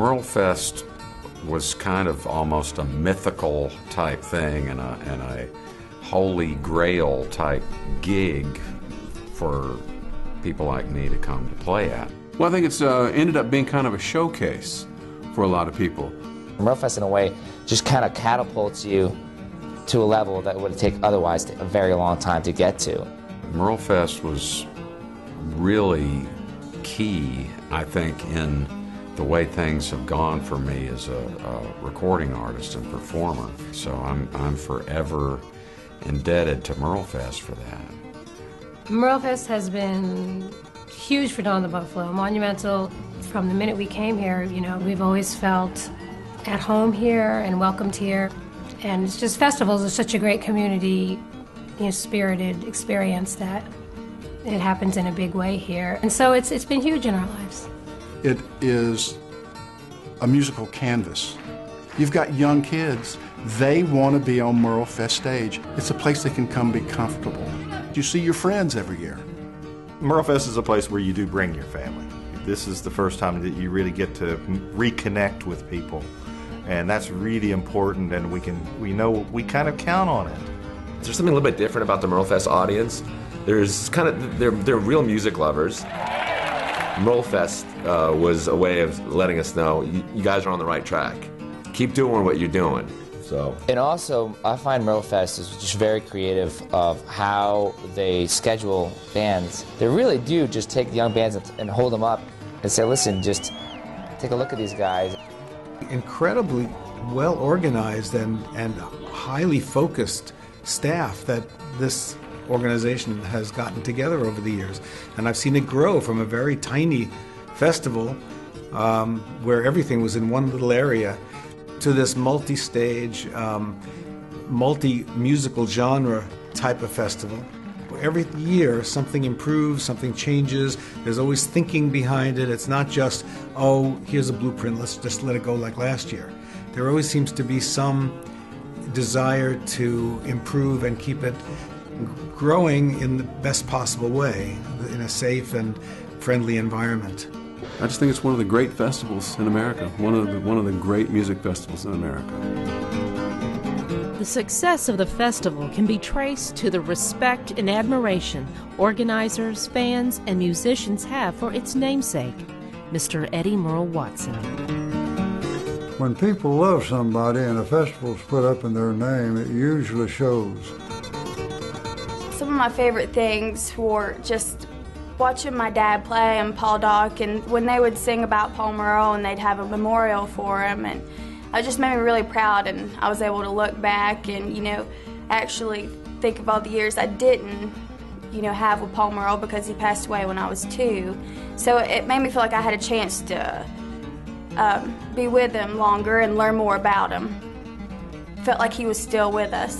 Merle Fest was kind of almost a mythical type thing and a, and a holy grail type gig for people like me to come to play at. Well, I think it's uh, ended up being kind of a showcase for a lot of people. Merlefest, in a way, just kind of catapults you to a level that would take otherwise a very long time to get to. Merlefest was really key, I think, in the way things have gone for me as a, a recording artist and performer. So I'm, I'm forever indebted to Merlefest for that. Merlefest has been huge for Donna the Buffalo, monumental from the minute we came here. You know, we've always felt at home here and welcomed here. And it's just festivals are such a great community, you know, spirited experience that it happens in a big way here. And so it's, it's been huge in our lives. It is a musical canvas. You've got young kids, they want to be on Merle Fest stage. It's a place they can come be comfortable. You see your friends every year. Merle Fest is a place where you do bring your family. This is the first time that you really get to reconnect with people. And that's really important and we can we know we kind of count on it. There's something a little bit different about the Merle Fest audience. There's kind of they're they're real music lovers. Merle Fest uh, was a way of letting us know you, you guys are on the right track. Keep doing what you're doing. So. And also, I find Merlefest is just very creative of how they schedule bands. They really do just take young bands and hold them up and say, listen, just take a look at these guys. Incredibly well organized and, and highly focused staff that this organization has gotten together over the years. And I've seen it grow from a very tiny festival um, where everything was in one little area to this multi stage, um, multi musical genre type of festival. Every year, something improves, something changes. There's always thinking behind it. It's not just, oh, here's a blueprint, let's just let it go like last year. There always seems to be some desire to improve and keep it growing in the best possible way, in a safe and friendly environment. I just think it's one of the great festivals in America, one of the, one of the great music festivals in America. The success of the festival can be traced to the respect and admiration organizers, fans, and musicians have for its namesake, Mr. Eddie Merle Watson. When people love somebody and a festival's put up in their name, it usually shows. Some of my favorite things were just watching my dad play and Paul Dock, and when they would sing about Paul Merle and they'd have a memorial for him, and it just made me really proud. And I was able to look back and you know actually think of all the years I didn't you know have with Paul Merle because he passed away when I was two. So it made me feel like I had a chance to um, be with him longer and learn more about him. Felt like he was still with us.